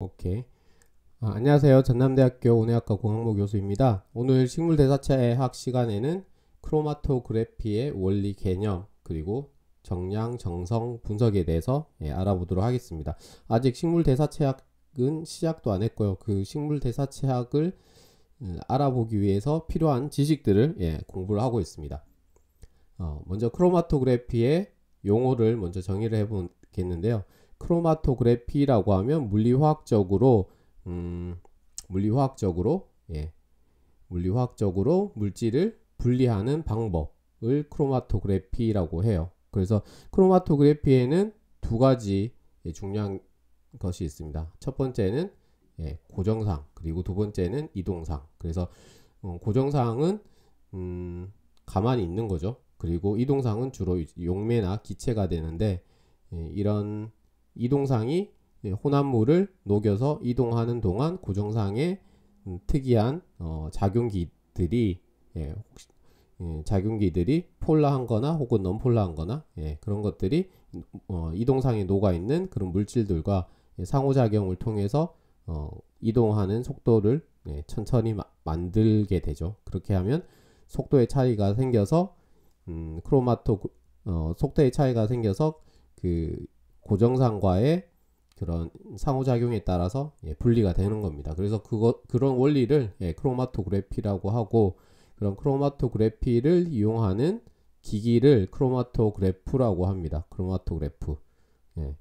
오케이. 아, 안녕하세요. 전남대학교 온해학과 공학모 교수입니다. 오늘 식물대사체 학 시간에는 크로마토그래피의 원리 개념 그리고 정량, 정성, 분석에 대해서 예, 알아보도록 하겠습니다. 아직 식물대사체학은 시작도 안 했고요. 그 식물대사체학을 음, 알아보기 위해서 필요한 지식들을 예, 공부를 하고 있습니다. 어, 먼저 크로마토그래피의 용어를 먼저 정의를 해보겠는데요. 크로마토그래피라고 하면 물리화학적으로 음, 물리화학적으로 예, 물리화학적으로 물질을 분리하는 방법을 크로마토그래피라고 해요. 그래서 크로마토그래피에는 두 가지 예, 중요한 것이 있습니다. 첫 번째는 예, 고정상 그리고 두 번째는 이동상. 그래서 어, 고정상은 음, 가만히 있는 거죠. 그리고 이동상은 주로 용매나 기체가 되는데 예, 이런 이동상이 예, 혼합물을 녹여서 이동하는 동안 고정상의 음, 특이한 어, 작용기들이 예, 혹시, 예, 작용기들이 폴라한거나 혹은 넌폴라한거나 예, 그런 것들이 어, 이동상에 녹아 있는 그런 물질들과 예, 상호작용을 통해서 어, 이동하는 속도를 예, 천천히 마, 만들게 되죠. 그렇게 하면 속도의 차이가 생겨서 음, 크로마토 어, 속도의 차이가 생겨서 그 고정상과의 그런 상호작용에 따라서 예, 분리가 되는 겁니다. 그래서 그거 그런 원리를 예, 크로마토그래피라고 하고 그런 크로마토그래피를 이용하는 기기를 크로마토그래프라고 합니다. 크로마토그래프. 예.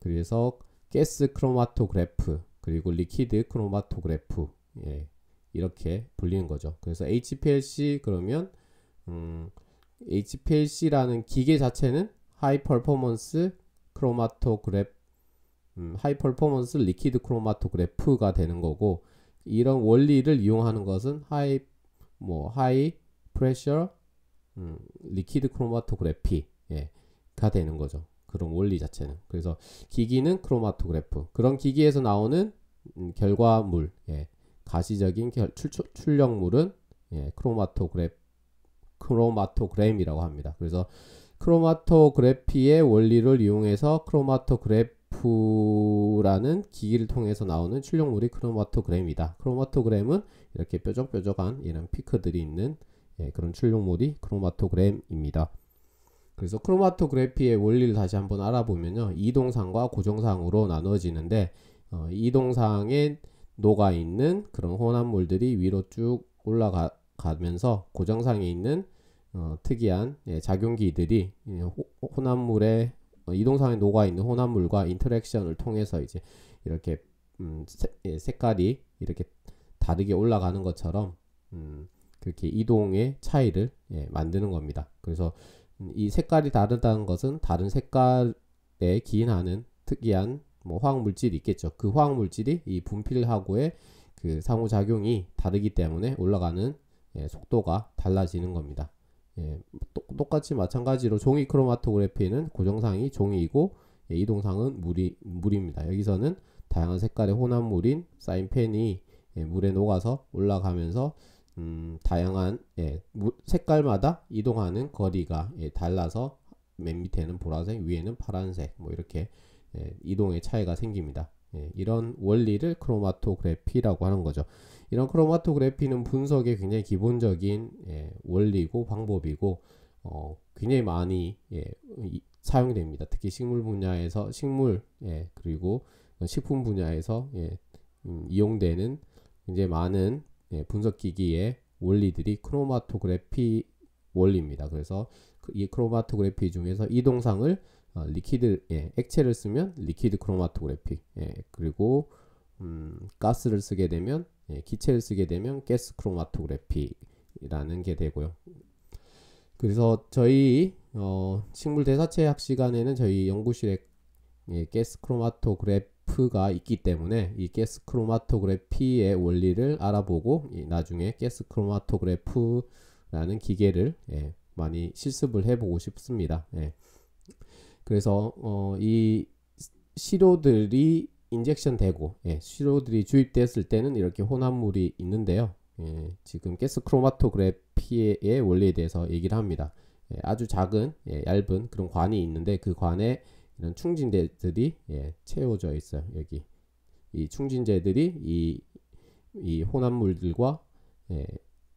그래서 가스 크로마토그래프 그리고 liquid 크로마토그래프 예. 이렇게 불리는 거죠. 그래서 HPLC 그러면 음, HPLC라는 기계 자체는 high performance 크로마토그래프 음, high performance liquid 크로마토그래프가 되는 거고 이런 원리를 이용하는 것은 high 뭐 high pressure 음, liquid 크로마토그래피가 예, 되는 거죠. 그런 원리 자체는. 그래서 기기는 크로마토그래프. 그런 기기에서 나오는 음, 결과물, 예, 가시적인 결, 출, 출력물은 예, 크로마토그래프 크로마토그램이라고 합니다. 그래서 크로마토그래피의 원리를 이용해서 크로마토그래프라는 기기를 통해서 나오는 출력물이 크로마토그램이다. 크로마토그램은 이렇게 뾰족뾰족한 이런 피크들이 있는 예, 그런 출력물이 크로마토그램입니다. 그래서 크로마토그래피의 원리를 다시 한번 알아보면요. 이동상과 고정상으로 나눠지는데 어, 이동상에 녹아 있는 그런 혼합물들이 위로 쭉 올라가면서 고정상에 있는 어, 특이한 예, 작용기들이 예, 호, 혼합물의 어, 이동상에 녹아 있는 혼합물과 인터랙션을 통해서 이제 이렇게 음, 세, 예, 색깔이 이렇게 다르게 올라가는 것처럼 음, 그렇게 이동의 차이를 예, 만드는 겁니다. 그래서 음, 이 색깔이 다르다는 것은 다른 색깔에 기인하는 특이한 뭐 화학 물질이 있겠죠. 그 화학 물질이 이 분필하고의 그 상호작용이 다르기 때문에 올라가는 예, 속도가 달라지는 겁니다. 예, 똑같이 마찬가지로 종이 크로마토그래피는 고정상이 종이이고 예, 이동상은 물이 물입니다. 여기서는 다양한 색깔의 혼합 물인 사인펜이 예, 물에 녹아서 올라가면서 음, 다양한 예, 무, 색깔마다 이동하는 거리가 예, 달라서 맨 밑에는 보라색, 위에는 파란색 뭐 이렇게 예, 이동의 차이가 생깁니다. 예, 이런 원리를 크로마토그래피라고 하는 거죠. 이런 크로마토그래피는 분석의 굉장히 기본적인 예, 원리고 방법이고 어, 굉장히 많이 예, 이, 사용됩니다. 특히 식물 분야에서 식물 예, 그리고 식품 분야에서 예, 음, 이용되는 굉장히 많은 예, 분석 기기의 원리들이 크로마토그래피 원리입니다. 그래서 그이 크로마토그래피 중에서 이동상을 어, liquid 예, 액체를 쓰면 liquid 크로마토그래피 예, 그리고 음, 가스를 쓰게 되면 예, 기체를 쓰게 되면 가스 크로마토그래피라는 게 되고요. 그래서 저희 어, 식물 대사체학 시간에는 저희 연구실에 예, 가스 크로마토그래프가 있기 때문에 이 가스 크로마토그래피의 원리를 알아보고 예, 나중에 가스 크로마토그래프라는 기계를 예, 많이 실습을 해보고 싶습니다. 예. 그래서 어, 이 시료들이 injection 되고 예, 시료들이 주입됐을 때는 이렇게 혼합물이 있는데요. 예, 지금 가스 크로마토그래피의 원리에 대해서 얘기를 합니다. 예, 아주 작은 예, 얇은 그런 관이 있는데 그 관에 이런 충진대들이 예, 채워져 있어요. 여기 이 충진제들이 이, 이 혼합물들과 예,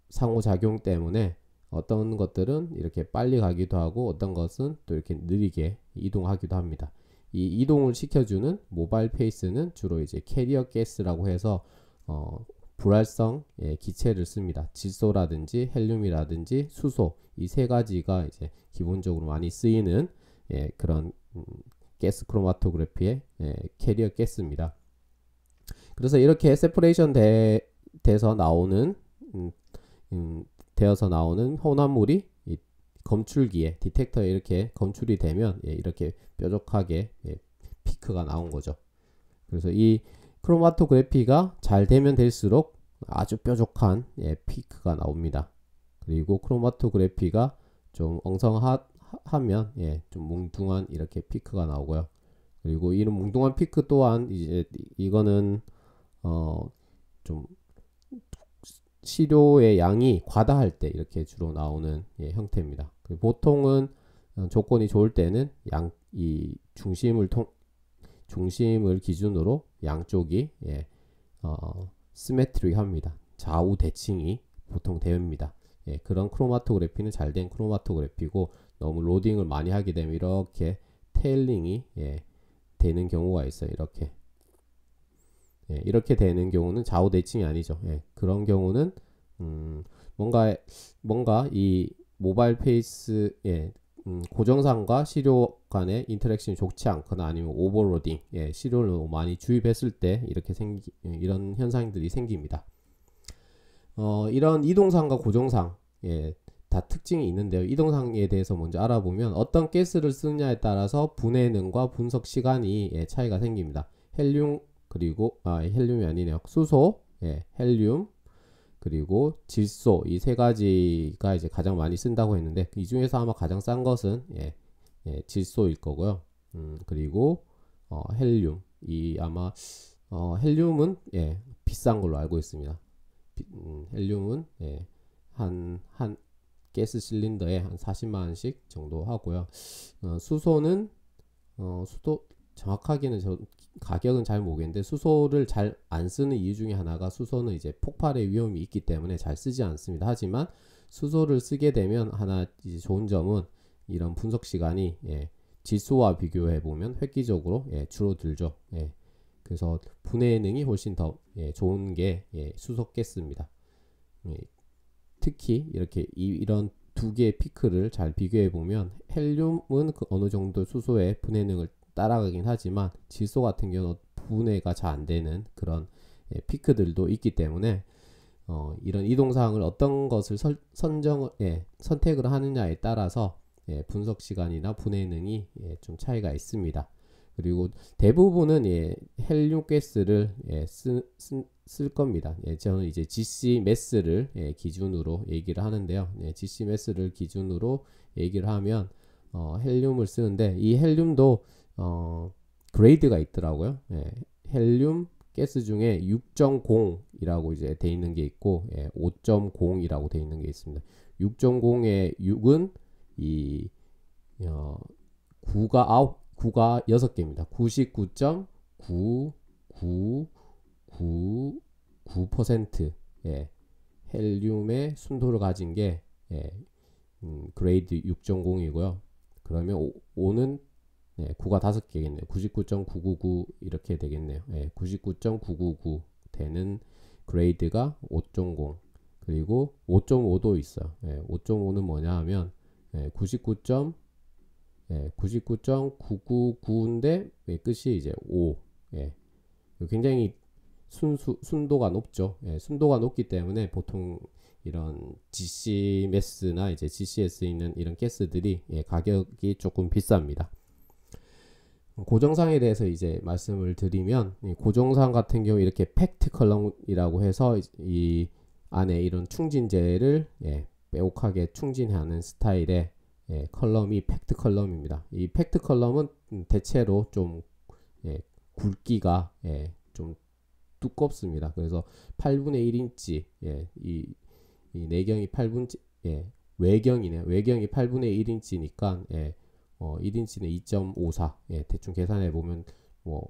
상호작용 때문에 어떤 것들은 이렇게 빨리 가기도 하고 어떤 것은 또 이렇게 느리게 이동하기도 합니다. 이 이동을 시켜주는 모바일 페이스는 주로 이제 캐리어 가스라고 해서 어, 불활성 예, 기체를 씁니다. 질소라든지 헬륨이라든지 수소 이 세 가지가 이제 기본적으로 많이 쓰이는 예, 그런 음, 가스 크로마토그래피의 예, 캐리어 가스입니다. 그래서 이렇게 separation 돼, 돼서 나오는 음, 음, 되어서 나오는 혼합물이 이 검출기에 detector에 이렇게 검출이 되면 예, 이렇게 뾰족하게 예, 피크가 나온 거죠. 그래서 이 크로마토그래피가 잘 되면 될수록 아주 뾰족한 예, 피크가 나옵니다. 그리고 크로마토그래피가 좀 엉성하면 예, 좀 뭉뚱한 이렇게 피크가 나오고요. 그리고 이런 뭉뚱한 피크 또한 이제 이거는 어 좀 시료의 양이 과다할 때 이렇게 주로 나오는 예, 형태입니다. 보통은 어, 조건이 좋을 때는 양 이 중심을 통 중심을 기준으로 양쪽이 예, 어, 스메트리합니다. 좌우 대칭이 보통 됩니다. 예, 그런 크로마토그래피는 잘 된 크로마토그래피고 너무 로딩을 많이 하게 되면 이렇게 테일링이 예, 되는 경우가 있어요. 이렇게 예, 이렇게 되는 경우는 좌우 대칭이 아니죠. 예, 그런 경우는 음, 뭔가 뭔가 이 mobile phase 예, 음, 고정상과 시료 간의 interaction이 좋지 않거나 아니면 overloading 예, 시료를 너무 많이 주입했을 때 이렇게 생기 예, 이런 현상들이 생깁니다. 어, 이런 이동상과 고정상 예, 다 특징이 있는데요. 이동상에 대해서 먼저 알아보면 어떤 가스를 쓰느냐에 따라서 분해능과 분석 시간이 예, 차이가 생깁니다. 헬륨 그리고 아 헬륨이 아니네요. 수소, 예, 헬륨 그리고 질소 이 세 가지가 이제 가장 많이 쓴다고 했는데 이 중에서 아마 가장 싼 것은 예, 예, 질소일 거고요. 음, 그리고 어, 헬륨 이 아마 어, 헬륨은 예, 비싼 걸로 알고 있습니다. 비, 음, 헬륨은 예, 한, 한 가스 실린더에 한 40만 원씩 정도 하고요. 어, 수소는 어, 수도 정확하게는 저 가격은 잘 모르겠는데 수소를 잘 안 쓰는 이유 중에 하나가 수소는 이제 폭발의 위험이 있기 때문에 잘 쓰지 않습니다. 하지만 수소를 쓰게 되면 하나 이제 좋은 점은 이런 분석 시간이 예, 질소와 비교해 보면 획기적으로 예, 줄어들죠. 예, 그래서 분해 능이 훨씬 더 예, 좋은 게 예, 수소 가스입니다. 예, 특히 이렇게 이, 런 두 개의 피크를 잘 비교해 보면 헬륨은 그 어느 정도 수소의 분해 능을 따라가긴 하지만 질소 같은 경우는 분해가 잘 안 되는 그런 예, 피크들도 있기 때문에 어, 이런 이동사항을 어떤 것을 설, 선정 예, 선택을 하느냐에 따라서 예, 분석 시간이나 분해 능이 예, 좀 차이가 있습니다. 그리고 대부분은 예, 헬륨 가스를 예, 쓸 겁니다. 예, 저는 이제 GC 매스를 예, 기준으로 얘기를 하는데요. 예, GC 매스를 기준으로 얘기를 하면 어, 헬륨을 쓰는데 이 헬륨도 어, 그레이드가 있더라고요. 예, 헬륨 가스 중에 6.0이라고 이제 돼 있는 게 있고 예, 5.0이라고 돼 있는 게 있습니다. 6.0의 6은 이 어, 9가 9, 9가 6개입니다. 99.99999% 예, 헬륨의 순도를 가진 게 예, 음, 그레이드 6.0이고요. 그러면 5, 5는 네, 9가 5개겠네요. 99.999 이렇게 되겠네요. 네, 99.999 되는 그레이드가 5.0 그리고 5.5도 있어요. 네, 5.5는 뭐냐 하면 네, 99. 네, 99.999인데 네, 끝이 이제 5. 예. 굉장히 순수, 순도가 높죠. 예, 순도가 높기 때문에 보통 이런 GCMS나 이제 GCS에 있는 이런 가스들이 예, 가격이 조금 비쌉니다. 고정상에 대해서 이제 말씀을 드리면 고정상 같은 경우 이렇게 packed column이라고 해서 이 안에 이런 충진제를 예, 빼곡하게 충진하는 스타일의 예, column이 packed column입니다. 이 packed column은 대체로 좀 예, 굵기가 예, 좀 두껍습니다. 그래서 8분의 1인치 예, 이, 이 내경이 8분 예, 외경이네 외경이 8분의 1인치니까 예, 어, 1인치는 2.54 예, 대충 계산해 보면 뭐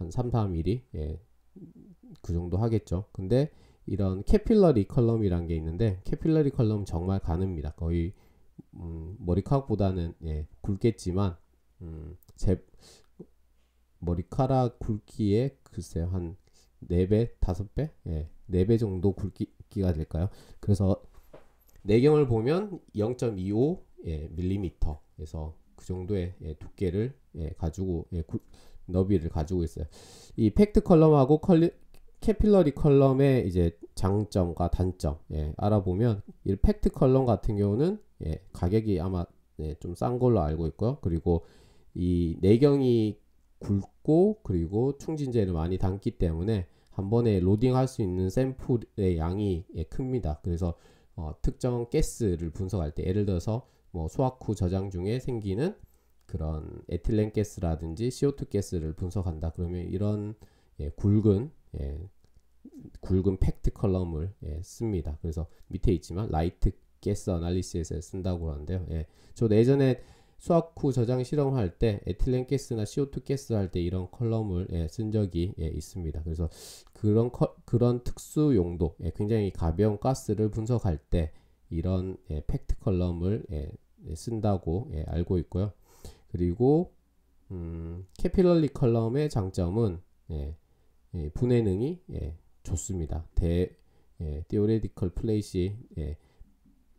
한 3, 4mm 예, 그 정도 하겠죠. 근데 이런 capillary column이란 게 있는데 capillary column 정말 가늡니다. 거의 음, 머리카락보다는 예, 굵겠지만 음, 제 머리카락 굵기에 글쎄요 한 4배, 5배? 예, 4배 정도 굵기가 될까요? 그래서 내경을 보면 0.25 예, 밀리미터에서 그 정도의 예, 두께를 예, 가지고 예, 구, 너비를 가지고 있어요. 이 packed column하고 컬리, capillary column의 이제 장점과 단점 예, 알아보면 이 packed column 같은 경우는 예, 가격이 아마 예, 좀 싼 걸로 알고 있고요. 그리고 이 내경이 굵고 그리고 충진제를 많이 담기 때문에 한 번에 loading할 수 있는 샘플의 양이 예, 큽니다. 그래서 어, 특정 가스를 분석할 때 예를 들어서 뭐 수확 후 저장 중에 생기는 그런 에틸렌 가스라든지 CO2 가스를 분석한다. 그러면 이런 예, 굵은 예, 굵은 packed column을 예, 씁니다. 그래서 밑에 있지만 light 가스 analysis에 쓴다고 그러는데요. 예, 저 예전에 수학 후 저장 실험할 때 에틸렌 가스나 CO2 가스 할 때 이런 컬럼을 예, 쓴 적이 예, 있습니다. 그래서 그런 커, 그런 특수 용도, 예, 굉장히 가벼운 가스를 분석할 때 이런 예, packed column을 예, 예 쓴다고 예, 알고 있고요. 그리고 음, capillary column의 장점은 예, 예, 분해능이 예, 좋습니다. 대 예, theoretical 플레이시 예,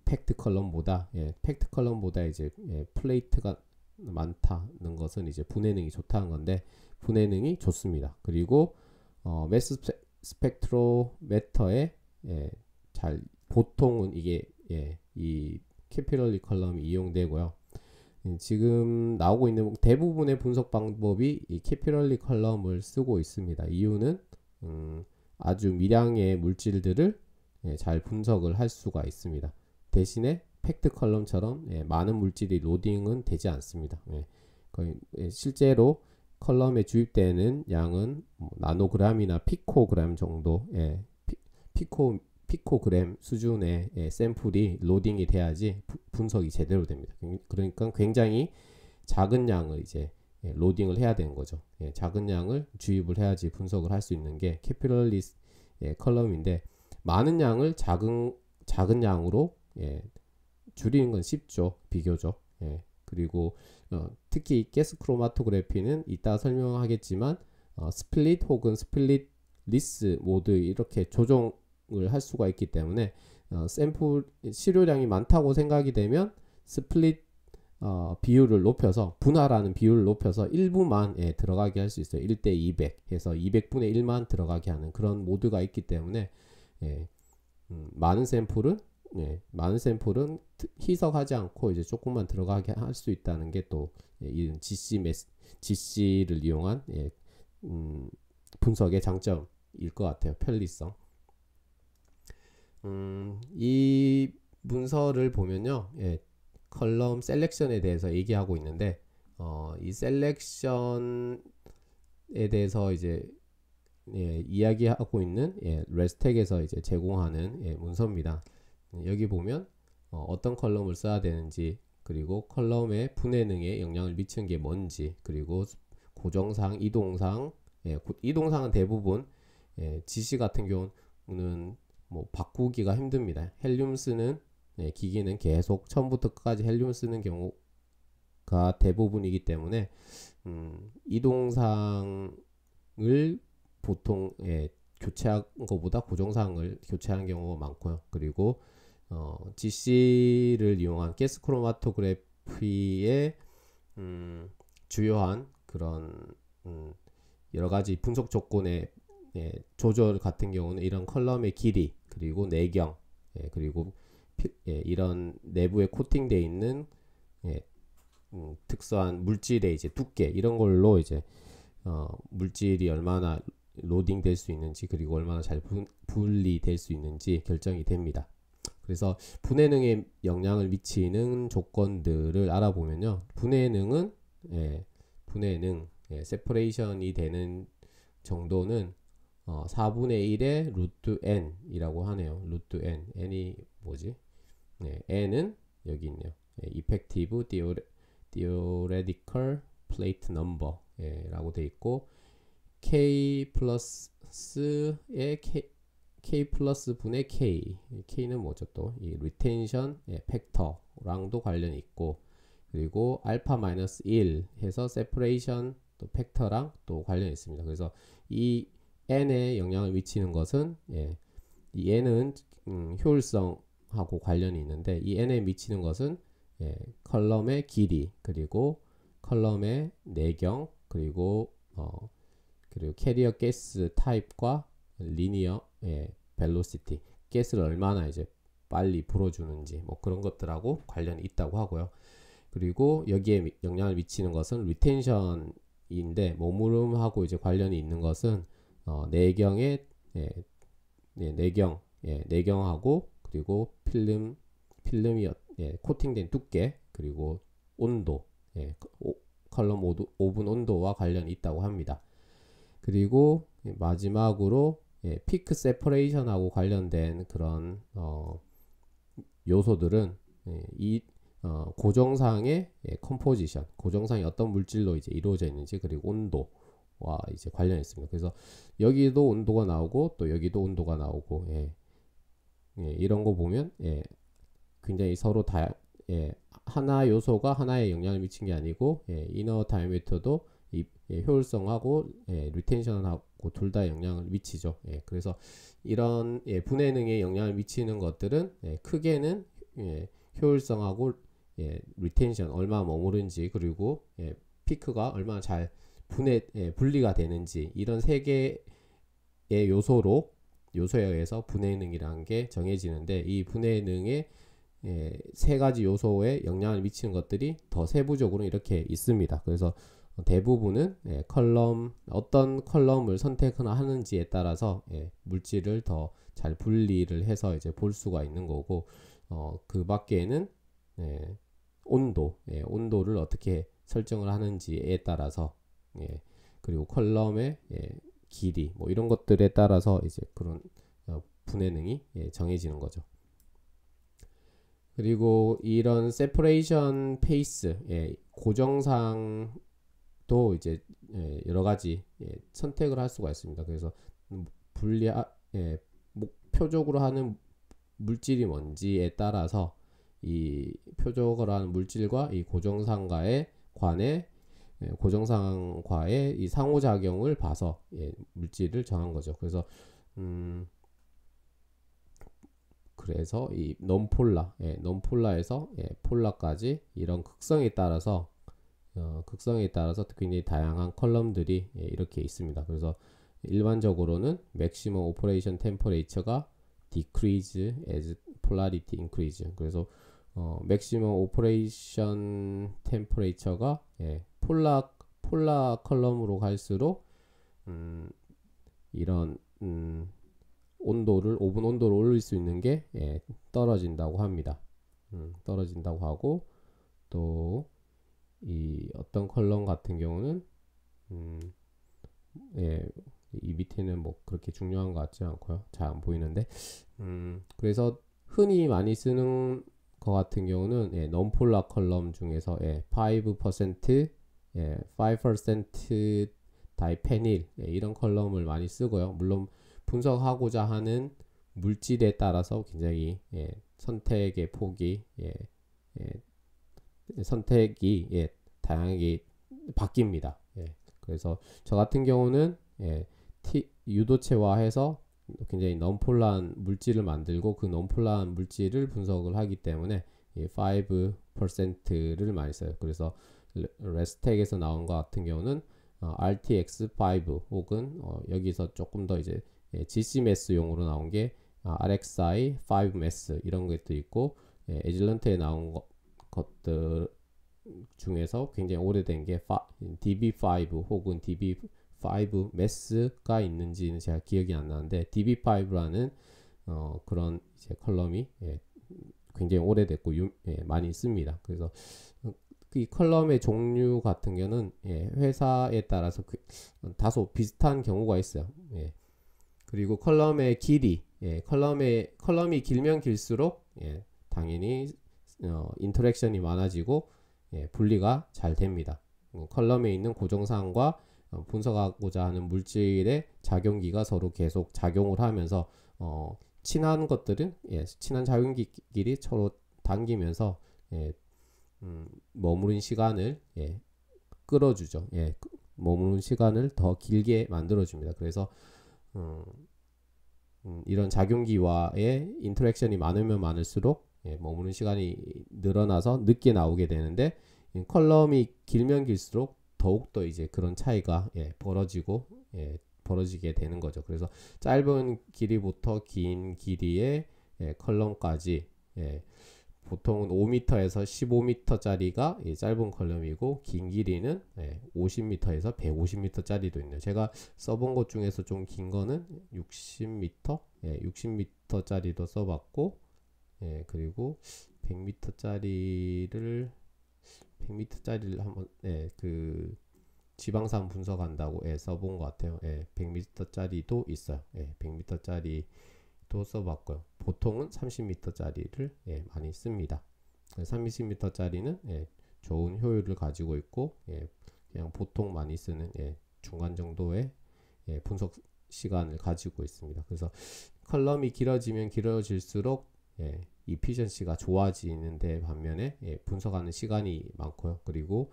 팩트 컬럼보다 예, 팩트 컬럼보다 이제 예, 플레이트가 많다는 것은 이제 분해능이 좋다는 건데 분해능이 좋습니다. 그리고 어, mass spectrometer에 예, 잘 보통은 이게 예, 이 capillary column이 이용되고요. 예, 지금 나오고 있는 대부분의 분석 방법이 이 capillary column을 쓰고 있습니다. 이유는 음, 아주 미량의 물질들을 예, 잘 분석을 할 수가 있습니다. 대신에 packed column처럼 예, 많은 물질이 loading은 되지 않습니다. 예, 거의 예, 실제로 컬럼에 주입되는 양은 뭐 나노그램이나 피코그램 정도, 예, 피, 코 피코그램 수준의 예, 샘플이 loading이 돼야지 부, 분석이 제대로 됩니다. 그러니까 굉장히 작은 양을 이제 예, loading을 해야 되는 거죠. 예, 작은 양을 주입을 해야지 분석을 할 수 있는 게 capillary 예, column인데 많은 양을 작은 작은 양으로 예, 줄이는 건 쉽죠. 비교적. 예, 그리고 어, 특히 가스 크로마토그래피는 이따 설명하겠지만 어, split 혹은 splitless mode 이렇게 조정 을 할 수가 있기 때문에 어, 샘플 시료량이 많다고 생각이 되면 split 어, 비율을 높여서 분할하는 비율을 높여서 일부만 예, 들어가게 할 수 있어요. 1대 200 해서 200분의 1만 들어가게 하는 그런 모드가 있기 때문에 예, 음, 많은 샘플은 예, 많은 샘플은 희석하지 않고 이제 조금만 들어가게 할 수 있다는 게또 예, 이런 GC mass, GC를 이용한 예, 음, 분석의 장점일 것 같아요. 편리성. 음, 이 문서를 보면요, 예, column selection에 대해서 얘기하고 있는데, 어, 이 selection에 대해서 이제 예, 이야기하고 있는 예, Restek에서 이제 제공하는 예, 문서입니다. 여기 보면 어, 떤 컬럼을 써야 되는지 그리고 컬럼의 분해 능에 영향을 미치는 게 뭔지 그리고 고정상 이동상 예, 이동상은 대부분 예, 지시 같은 경우는 뭐 바꾸기가 힘듭니다. 헬륨 쓰는 예, 기기는 계속 처음부터 끝까지 헬륨 쓰는 경우가 대부분이기 때문에 음, 이동상을 보통 예, 교체한 것보다 고정상을 교체하는 경우가 많고요. 그리고 어, GC를 이용한 가스 크로마토그래피의 음, 주요한 그런 음, 여러 가지 분석 조건의 예, 조절 같은 경우는 이런 컬럼의 길이 그리고 내경 예, 그리고 피, 예, 이런 내부에 코팅되어 있는 예, 음, 특수한 물질의 이제 두께 이런 걸로 이제 어, 물질이 얼마나 로딩 될 수 있는지 그리고 얼마나 잘 분, 분리될 수 있는지 결정이 됩니다. 그래서 분해능에 영향을 미치는 조건들을 알아보면요. 분해능은 예, 분해능 예, separation이 되는 정도는 어, 4분의 1의 루트 n이라고 하네요. 루트 n. n이 뭐지? 네, n은 여기 있네요. 예, effective theoretical plate number 예, 라고 돼 있고 k 플러스 플러스의 K, K 플러스 분의 K K는 뭐죠 또이 retention 예, factor랑도 관련이 있고 그리고 알파 마이너스 1 해서 separation 또 factor랑 또 관련이 있습니다. 그래서 이 n에 영향을 미치는 것은 예, 이 n은 음, 효율성하고 관련이 있는데 이 n에 미치는 것은 예, 컬럼의 길이 그리고 컬럼의 내경 그리고 어, 그리고 carrier gas type과 linear 예, velocity 가스를 얼마나 이제 빨리 불어주는지 뭐 그런 것들하고 관련이 있다고 하고요. 그리고 여기에 영향을 미치는 것은 retention인데 머무름하고 이제 관련이 있는 것은 어, 내경의 예, 예, 내경 예, 내경하고 그리고 필름 필름이 예, 코팅된 두께 그리고 온도 예, 오, 컬럼 오도, 오븐 온도와 관련이 있다고 합니다. 그리고 마지막으로 예, peak separation하고 관련된 그런 어, 요소들은 예, 이 어, 고정상의 예, composition, 고정상이 어떤 물질로 이제 이루어져 있는지 그리고 온도 와 이제 관련이 있습니다. 그래서 여기도 온도가 나오고 또 여기도 온도가 나오고 예, 예, 이런 거 보면 예, 굉장히 서로 다 예, 하나 요소가 하나에 영향을 미친 게 아니고 예, 이너 다이미터도 이 예, 효율성하고 예, retention하고 둘 다 영향을 미치죠. 예, 그래서 이런 예, 분해능에 영향을 미치는 것들은 예, 크게는 예, 효율성하고 예, retention 얼마 머무른지 그리고 예, peak가 얼마나 잘 분해 예, 분리가 되는지 이런 세 개의 요소로 요소에 의해서 분해능이라는 게 정해지는데 이 분해능의 예, 세 가지 요소에 영향을 미치는 것들이 더 세부적으로 이렇게 있습니다. 그래서 대부분은 예, 컬럼 어떤 컬럼을 선택하는지에 따라서 예, 물질을 더 잘 분리를 해서 이제 볼 수가 있는 거고 어, 그 밖에는 예, 온도, 예, 온도를 어떻게 설정을 하는지에 따라서 예, 그리고 컬럼의 예, 길이 뭐 이런 것들에 따라서 이제 그런 어, 분해능이 예, 정해지는 거죠. 그리고 이런 separation phase 예, 고정상도 이제 예, 여러 가지 예, 선택을 할 수가 있습니다. 그래서 분리 예, 목표적으로 하는 물질이 뭔지에 따라서 이 표적을 하는 물질과 이 고정상과의 관의 예, 고정상과의 이 상호작용을 봐서 예, 물질을 정한 거죠. 그래서 음 그래서 이 논폴라, 예, 논폴라에서 예, 폴라까지 이런 극성에 따라서 어, 극성에 따라서 굉장히 다양한 컬럼들이 예, 이렇게 있습니다. 그래서 일반적으로는 maximum operation temperature가 decrease as polarity increase. 그래서 어, maximum operation temperature가 예, polar polar 컬럼으로 갈수록 음, 이런 음, 온도를 오븐 온도를 올릴 수 있는 게 예, 떨어진다고 합니다. 음, 떨어진다고 하고 또 이 어떤 컬럼 같은 경우는 음, 예, 이 밑에는 뭐 그렇게 중요한 것 같지 않고요. 잘 안 보이는데 음, 그래서 흔히 많이 쓰는 것 같은 경우는 예, non-polar 컬럼 중에서 예, 5% 예, 5% 다이페닐 예, 이런 컬럼을 많이 쓰고요. 물론 분석하고자 하는 물질에 따라서 굉장히 예, 선택의 폭이 예, 예, 선택이 예, 다양하게 바뀝니다. 예, 그래서 저 같은 경우는 예, 티, 유도체화해서 굉장히 넘폴란 물질을 만들고 그 넘폴란 물질을 분석을 하기 때문에 이 5%를 많이 써요. 그래서 레스텍에서 나온 것 같은 경우는 어, RTX5 혹은 어, 여기서 조금 더 이제 예, GCMS용으로 나온 게 아, RXI 5MS 이런 것도 있고 예, Agilent에 나온 것, 것들 중에서 굉장히 오래된 게 DB5 혹은 DB5 MS가 있는지는 제가 기억이 안 나는데 DB5라는 어, 그런 이제 컬럼이 예, 굉장히 오래됐고 유, 예, 많이 씁니다. 그래서 이 컬럼의 종류 같은 경우는 예, 회사에 따라서 그, 다소 비슷한 경우가 있어요. 예. 그리고 컬럼의 길이, 예, 컬럼의 컬럼이 길면 길수록 예, 당연히 어, interaction이 많아지고 예, 분리가 잘 됩니다. 어, 컬럼에 있는 고정상과 어, 분석하고자 하는 물질의 작용기가 서로 계속 작용을 하면서 어, 친한 것들은 예, 친한 작용기끼리 서로 당기면서 예, 음, 머무른 시간을 예, 끌어주죠. 예, 머무는 시간을 더 길게 만들어줍니다. 그래서 음, 음, 이런 작용기와의 interaction이 많으면 많을수록 예, 머무는 시간이 늘어나서 늦게 나오게 되는데 컬럼이 길면 길수록 더욱더 이제 그런 차이가 예, 벌어지고 예, 벌어지게 되는 거죠. 그래서 짧은 길이부터 긴 길이의 예, 컬럼까지 예, 보통은 5m에서 15m짜리가 예, 짧은 컬럼이고 긴 길이는 예, 50m에서 150m짜리도 있네요. 제가 써본 것 중에서 좀 긴 거는 60m, 예, 60m짜리도 써봤고, 예, 그리고 100m짜리를 100m짜리를 한번 예, 그 지방산 분석한다고 예, 써본 것 같아요. 예, 100m짜리도 있어요. 예, 100m짜리도 써봤고요. 보통은 30m짜리를 예, 많이 씁니다. 30m짜리는 예, 좋은 효율을 가지고 있고 예, 그냥 보통 많이 쓰는 예, 중간 정도의 예, 분석 시간을 가지고 있습니다. 그래서 컬럼이 길어지면 길어질수록 예, 이피션시가 좋아지는데 반면에 예, 분석하는 시간이 많고요. 그리고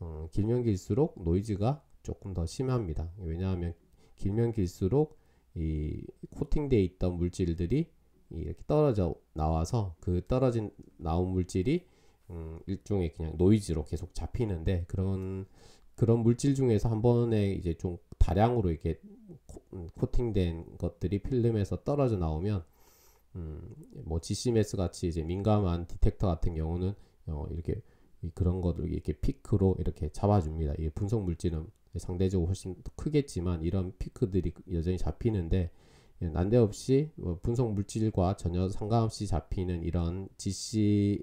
어, 길면 길수록 노이즈가 조금 더 심합니다. 왜냐하면 길면 길수록 이 코팅되어 있던 물질들이 이렇게 떨어져 나와서 그 떨어진 나온 물질이 음, 일종의 그냥 노이즈로 계속 잡히는데 그런 그런 물질 중에서 한 번에 이제 좀 다량으로 이렇게 코, 음, 코팅된 것들이 필름에서 떨어져 나오면 음, 뭐 GCMS 같이 이제 민감한 디텍터 같은 경우는 어, 이렇게 그런 것들 이렇게 피크로 이렇게 잡아줍니다. 이 분석 물질은 상대적으로 훨씬 크겠지만 이런 피크들이 여전히 잡히는데 예, 난데없이 뭐 분석 물질과 전혀 상관없이 잡히는 이런 GC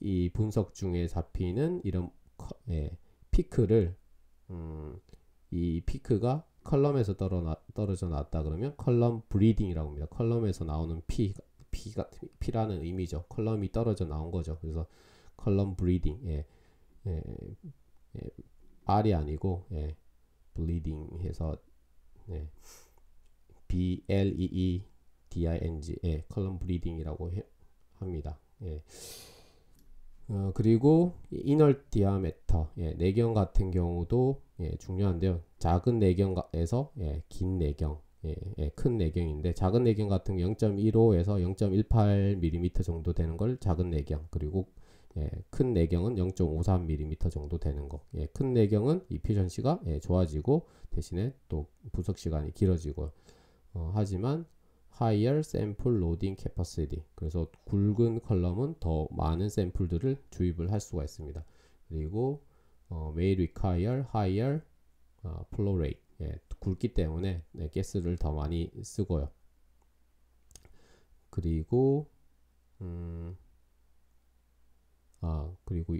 이 분석 중에 잡히는 이런 예, 피크를 음, 이 피크가 컬럼에서 떨어 떨어져 나왔다 그러면 컬럼 bleeding이라고 합니다. 컬럼에서 나오는 피 피가 피라는 의미죠. 컬럼이 떨어져 나온 거죠. 그래서 컬럼 bleeding 예, 예, 예, R이 아니고 예, bleeding 해서 예, B L E E D I N G 예, 컬럼 bleeding이라고 해, 합니다. 예. 어, 그리고 inner diameter 예, 내경 같은 경우도 예, 중요한데요. 작은 내경에서 예, 긴 내경 예, 예, 큰 내경인데 작은 내경 같은 0.15에서 0.18mm 정도 되는 걸 작은 내경 그리고 예, 큰 내경은 0.53mm 정도 되는 거. 예, 큰 내경은 efficiency가 예, 좋아지고 대신에 또 분석 시간이 길어지고 어, 하지만 higher sample loading capacity. 그래서 굵은 컬럼은 더 많은 샘플들을 주입을 할 수가 있습니다. 그리고 어, may require higher 어, flow rate. 예, 굵기 때문에 네, 가스를 더 많이 쓰고요. 그리고 음, 아 그리고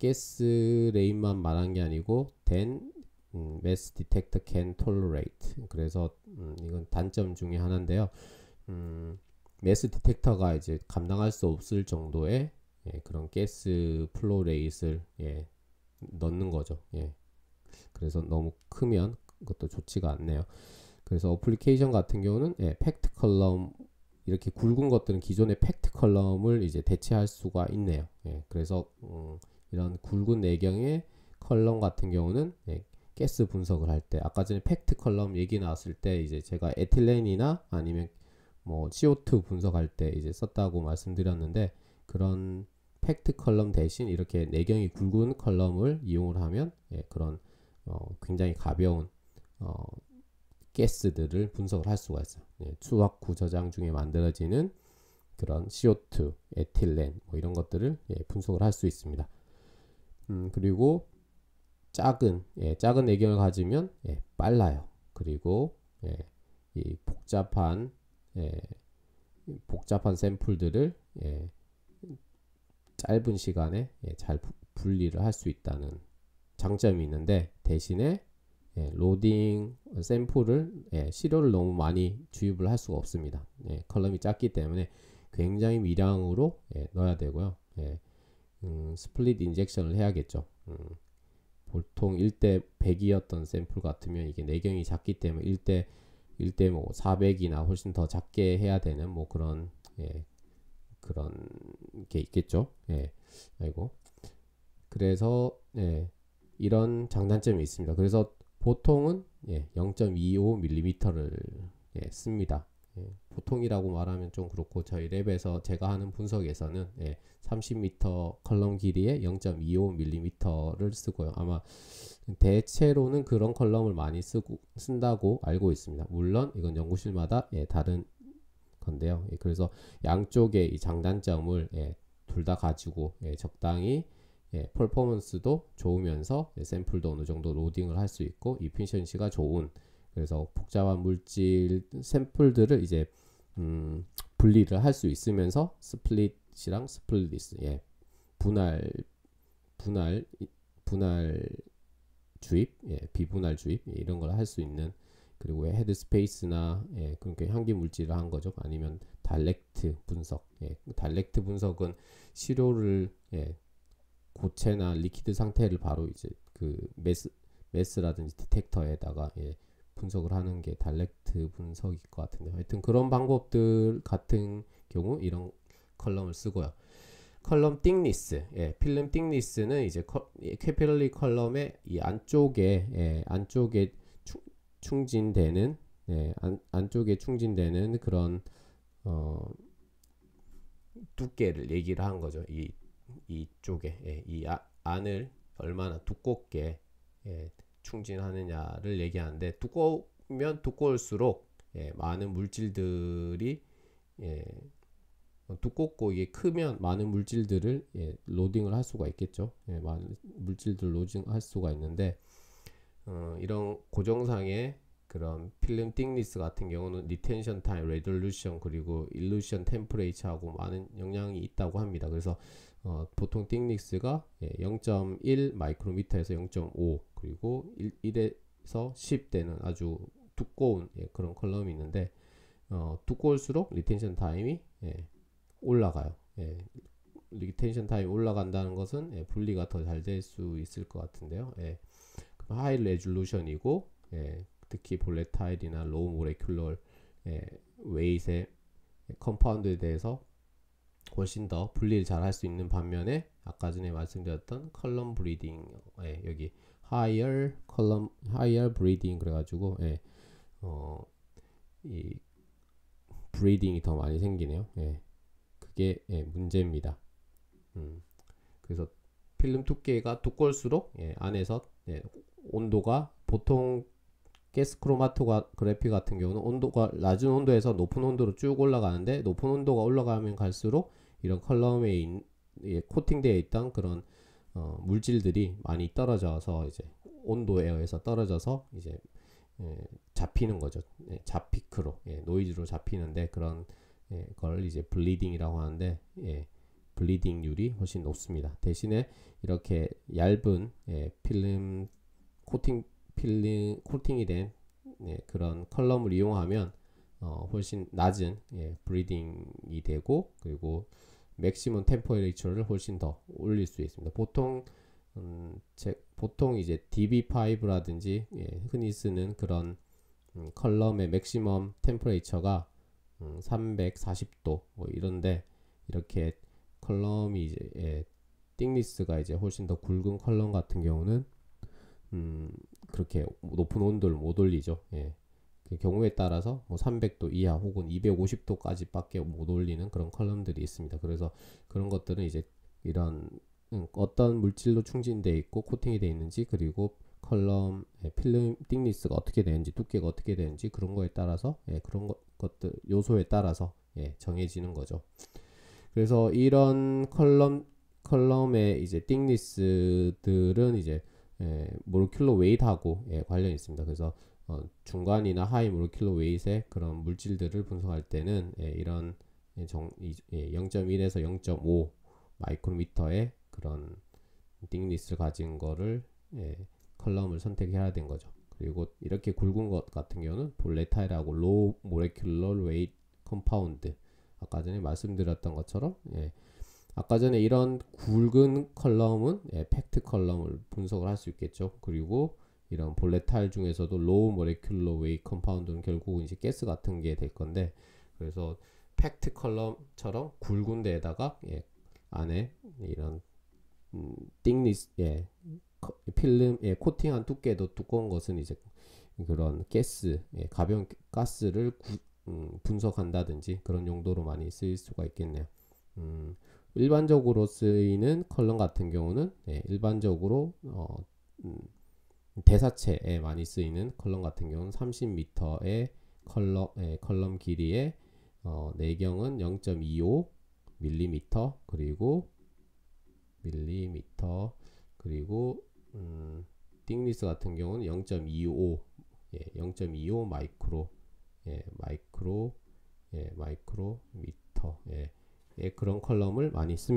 가스 레인만 말한 게 아니고 than 음, mass detector can tolerate. 그래서 음, 이건 단점 중에 하나인데요. 음, mass detector가 이제 감당할 수 없을 정도의 예, 그런 가스 flow rate를 예, 넣는 거죠. 예. 그래서 너무 크면 그것도 좋지가 않네요. 그래서 어플리케이션 같은 경우는 예, packed 컬럼 이렇게 굵은 것들은 기존의 packed 컬럼을 이제 대체할 수가 있네요. 예, 그래서 음, 이런 굵은 내경의 컬럼 같은 경우는 예, 가스 분석을 할 때 아까 전에 packed 컬럼 얘기 나왔을 때 이제 제가 에틸렌이나 아니면 뭐 CO2 분석할 때 이제 썼다고 말씀드렸는데 그런 packed 컬럼 대신 이렇게 내경이 굵은 컬럼을 이용을 하면 예, 그런 어, 굉장히 가벼운 어, 가스들을 분석을 할 수가 있어요. 예, 수확 후 저장 중에 만들어지는 그런 CO2, 에틸렌 뭐 이런 것들을 예, 분석을 할 수 있습니다. 음, 그리고 작은 예, 작은 내경을 가지면 예, 빨라요. 그리고 예, 이 복잡한 예, 복잡한 샘플들을 예, 짧은 시간에 예, 잘 분리를 할 수 있다는 장점이 있는데 대신에 예, 로딩 샘플을 예, 시료를 너무 많이 주입을 할 수가 없습니다. 예, 컬럼이 작기 때문에 굉장히 미량으로 예, 넣어야 되고요. 예, 음, split injection을 해야겠죠. 음, 보통 1대 100이었던 샘플 같으면 이게 내경이 작기 때문에 1대 1대 뭐 400이나 훨씬 더 작게 해야 되는 뭐 그런 예, 그런 게 있겠죠. 예. 아이고. 그래서 예. 이런 장단점이 있습니다. 그래서 보통은 예, 0.25mm를 예, 씁니다. 예, 보통이라고 말하면 좀 그렇고 저희 랩에서 제가 하는 분석에서는 예, 30m 컬럼 길이에 0.25mm를 쓰고요. 아마 대체로는 그런 컬럼을 많이 쓰고 쓴다고 알고 있습니다. 물론 이건 연구실마다 예, 다른 건데요. 예, 그래서 양쪽의 이 장단점을 예, 둘 다 가지고 예, 적당히 예, 퍼포먼스도 좋으면서 예, 샘플도 어느 정도 로딩을 할 수 있고 이피션시가 좋은 그래서 복잡한 물질 샘플들을 이제 음, 분리를 할 수 있으면서 split이랑 split 예, 분할 분할 분할 주입, 예, 비분할 주입 예, 이런 걸 할 수 있는 그리고 head space나 예, 그러니까 향기 물질을 한 거죠. 아니면 direct 분석. 예, direct 분석은 시료를 예, 고체나 liquid 상태를 바로 이제 그 mass mass라든지 detector에다가 예, 분석을 하는 게 direct 분석일 것 같은데 하여튼 그런 방법들 같은 경우 이런 컬럼을 쓰고요. 컬럼 thickness, 예, 필름 thickness는 이제 capillary 컬럼의 이 안쪽에 예, 안쪽에 추, 충진되는 예, 안, 안쪽에 충진되는 그런 어, 두께를 얘기를 한 거죠. 이 이쪽에 예, 이 아, 안을 얼마나 두껍게 예, 충진하느냐를 얘기하는데 두꺼우면 두꺼울수록 예, 많은 물질들이 예, 두껍고 이게 크면 많은 물질들을 예, 로딩을 할 수가 있겠죠. 예, 많은 물질들 로딩할 수가 있는데 어, 이런 고정상의 그런 필름 thickness 같은 경우는 retention time, resolution 그리고 elution temperature하고 많은 영향이 있다고 합니다. 그래서 어, 보통 thickness가 예, 0.1 마이크로미터에서 0.5 그리고 1, 에서 10대는 아주 두꺼운 예, 그런 컬럼이 있는데 어, 두꺼울수록 retention time이 예, 올라가요. 예, retention time이 올라간다는 것은 예, 분리가 더 잘 될 수 있을 것 같은데요. 예, high resolution이고 예, 특히 volatile이나 low molecular 예, weight의 compound에 대해서 훨씬 더 분리를 잘 할 수 있는 반면에 아까 전에 말씀드렸던 컬럼 bleeding 예, 여기 higher column higher bleeding 그래가지고 예, 어, 이 bleeding이 더 많이 생기네요. 예, 그게 예, 문제입니다. 음, 그래서 필름 두께가 두꺼울수록 예, 안에서 예, 온도가 보통 가스 크로마토그래피 같은 경우는 온도가 낮은 온도에서 높은 온도로 쭉 올라가는데 높은 온도가 올라가면 갈수록 이런 컬럼에 인, 예, 코팅되어 있던 그런 어, 물질들이 많이 떨어져서 이제 온도에 의해서 떨어져서 이제 예, 잡히는 거죠. 예, 잡피크로 예, 노이즈로 잡히는데 그런 예, 걸 이제 bleeding이라고 하는데 예, bleeding률이 훨씬 높습니다. 대신에 이렇게 얇은 예, 필름 코팅 필름 코팅이 된 예, 그런 컬럼을 이용하면 어, 훨씬 낮은 예, bleeding이 되고 그리고 maximum temperature를 훨씬 더 올릴 수 있습니다. 보통 음, 제, 보통 이제 DB5라든지 예, 흔히 쓰는 그런 음, 컬럼의 maximum temperature가 음, 340도 뭐 이런데 이렇게 컬럼이 이제 예, thickness가 이제 훨씬 더 굵은 컬럼 같은 경우는 음, 그렇게 높은 온도를 못 올리죠. 예. 그 경우에 따라서 뭐 300도 이하 혹은 250도까지밖에 못 올리는 그런 컬럼들이 있습니다. 그래서 그런 것들은 이제 이런 음, 어떤 물질로 충진되어 있고 코팅이 되어 있는지 그리고 컬럼 예, 필름 thickness가 어떻게 되는지 두께가 어떻게 되는지 그런 거에 따라서 예, 그런 것, 것들 요소에 따라서 예, 정해지는 거죠. 그래서 이런 컬럼 컬럼의 이제 thickness들은 이제 예, molecular weight하고 예, 관련이 있습니다. 그래서 어, 중간이나 high molecular weight의 그런 물질들을 분석할 때는 예, 이런 예, 정, 이, 예, 0.1에서 0.5 마이크로미터의 그런 thickness를 가진 거를 예, 컬럼을 선택해야 된 거죠. 그리고 이렇게 굵은 것 같은 경우는 volatile하고 low molecular weight compound 아까 전에 말씀드렸던 것처럼 예, 아까 전에 이런 굵은 컬럼은 예, packed 컬럼을 분석을 할 수 있겠죠. 그리고 이런 volatile 중에서도 low molecular weight compound는 결국은 이제 가스 같은 게 될 건데 그래서 packed 컬럼처럼 굵은 데에다가 예, 안에 이런 음, thickness 예, 커- 필름 예, 코팅한 두께도 두꺼운 것은 이제 그런 가스 예, 가벼운 가스를 구- 음, 분석한다든지 그런 용도로 많이 쓰일 수가 있겠네요. 음, 일반적으로 쓰이는 컬럼 같은 경우는 예, 일반적으로 어, 음, 대사체에 많이 쓰이는 컬럼 같은 경우는 30m의 컬럼, 예, 컬럼 길이의 어, 내경은 0.25 mm 그리고 밀리미터 그리고 음, thickness 같은 경우는 0.25 예, 0.25 마이크로 예, 마이크로 예, 마이크로 미터 예, 예, 그런 컬럼을 많이 씁니다.